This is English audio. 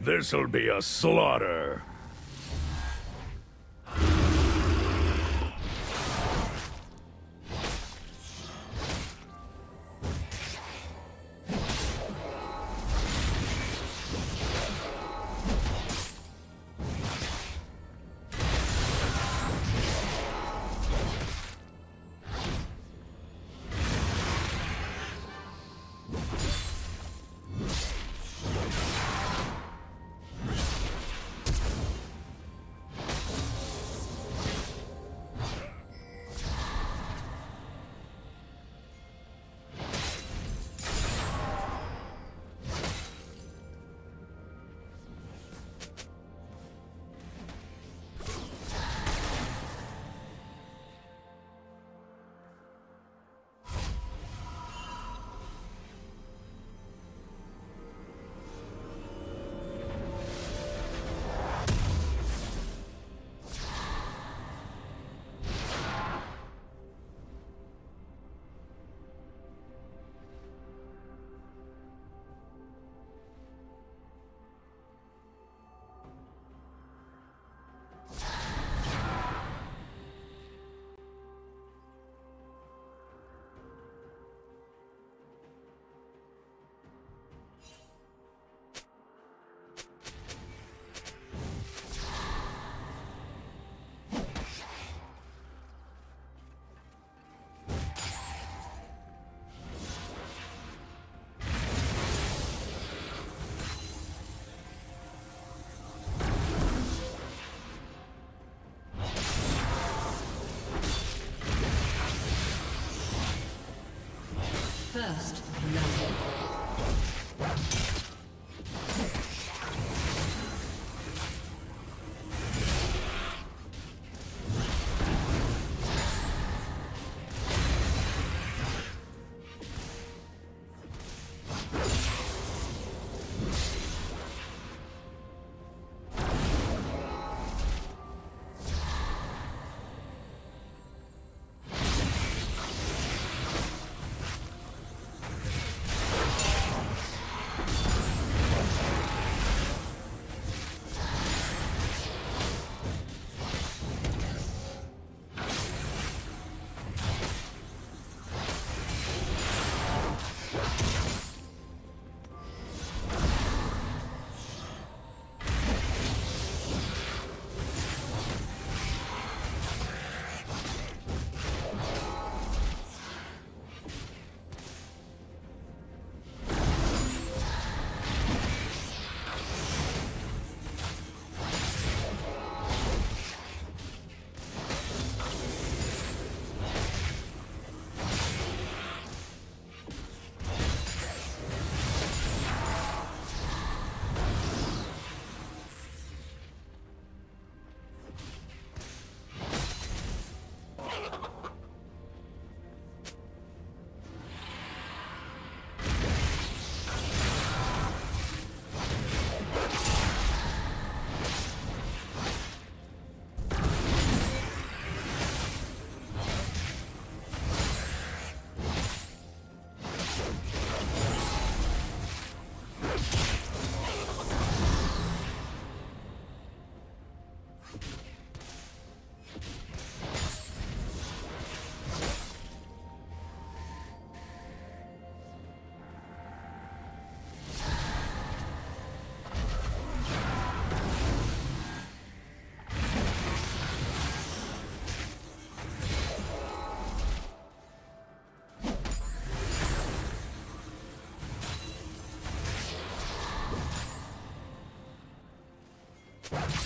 This'll be a slaughter. First blood. you